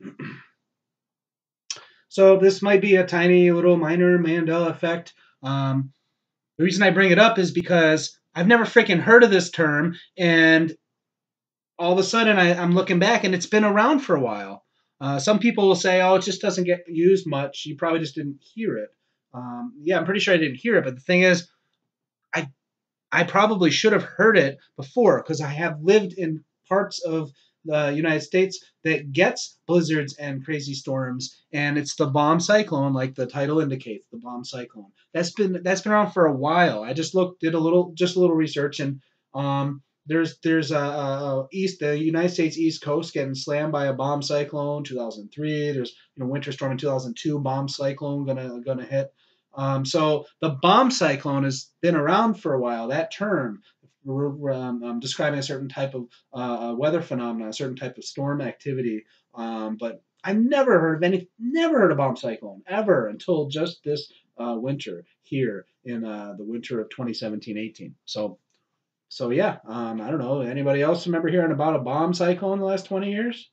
so this might be a tiny little minor Mandela effect. Um, the reason I bring it up is because I've never freaking heard of this term, and all of a sudden I, am looking back and it's been around for a while. Uh, some people will say, "Oh, it just doesn't get used much. You probably just didn't hear it." Um, yeah, I'm pretty sure I didn't hear it, but the thing is, I I probably should have heard it before because I have lived in parts of the United States that gets blizzards and crazy storms, and it's the bomb cyclone, like the title indicates, the bomb cyclone. That's been that's been around for a while. I just looked, did a little, just a little research, and um, there's there's a, a, east the United States East Coast getting slammed by a bomb cyclone 2003. There's you know winter storm in 2002, bomb cyclone gonna gonna hit. Um, so the bomb cyclone has been around for a while. That term um, um, describing a certain type of uh, weather phenomena, a certain type of storm activity. Um, but I never heard of any, never heard of a bomb cyclone ever until just this uh, winter here in uh, the winter of 2017-18. So, so yeah, um, I don't know. Anybody else remember hearing about a bomb cyclone in the last 20 years?